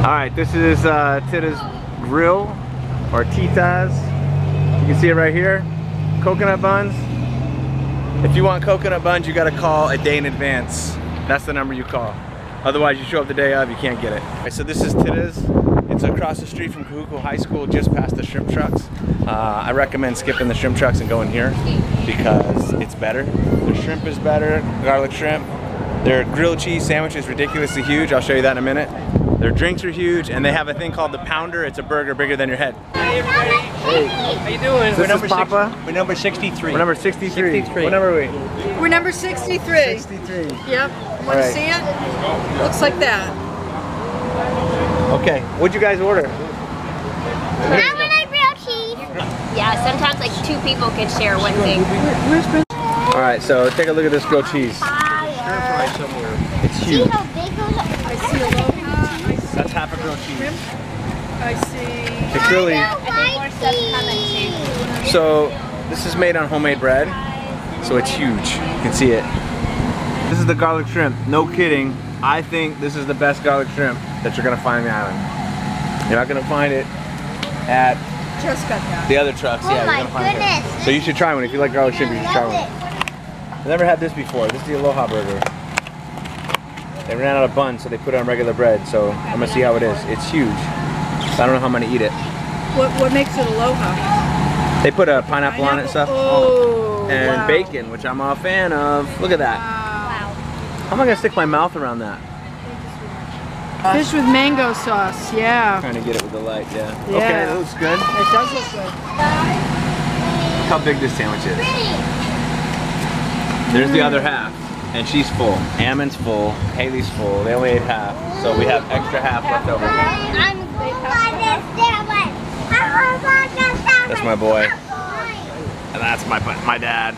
All right, this is uh, Tita's Grill, or Tita's. You can see it right here. Coconut buns. If you want coconut buns, you gotta call a day in advance. That's the number you call. Otherwise, you show up the day of, you can't get it. All right, so this is Tita's. It's across the street from Kahuku High School, just past the shrimp trucks. Uh, I recommend skipping the shrimp trucks and going here because it's better. The shrimp is better, garlic shrimp. Their grilled cheese sandwich is ridiculously huge. I'll show you that in a minute. Their drinks are huge, and they have a thing called the Pounder. It's a burger bigger than your head. Hey everybody. How you doing? This we're is number Papa. Six, we're number 63. We're number 63. 63. What number are we? We're number 63. 63. Yep. Want Alright. to see it? Looks like that. Okay, what'd you guys order? I want a grilled cheese. Yeah, sometimes like two people can share one thing. All right, so take a look at this grilled cheese. Fire. somewhere. It's See how big those are? I see aloha. I That's half a grilled cheese. I see. It's really, White so this is made on homemade bread, so it's huge. You can see it. This is the garlic shrimp. No kidding. I think this is the best garlic shrimp that you're gonna find on the island. You're not gonna find it at Just got that. the other trucks. Oh yeah, my you're gonna find it. goodness. So you should try one. If you like garlic shrimp, you should try one. I've never had this before. This is the Aloha Burger. They ran out of buns, so they put it on regular bread. So I'm gonna see how it is. It's huge. I don't know how I'm gonna eat it. What what makes it aloha? They put a pineapple, on it and stuff. Oh. And wow. bacon, which I'm a fan of. Look at that. Wow. How am I gonna stick my mouth around that? Fish with mango sauce. Yeah. Trying to get it with the light, yeah. Okay, Yeah. that looks good. It does look good. Look how big this sandwich is. There's the mm. other half. And she's full. Ammon's full. Haley's full. They only ate half. So we have extra half left over. I'm cool by this sandwich. I'm cool by this sandwich. That's my boy. And that's my my dad.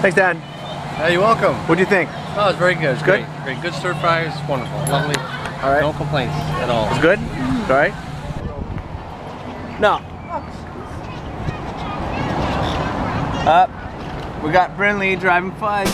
Thanks, Dad. Hey, you're welcome. What do you think? Oh, it's very good. It's Good? great. Great. Good stir fries. Wonderful. Lovely. All right. No complaints at all. It's good? Mm-hmm. It's all right? No. Up. We got Brinley driving fudge.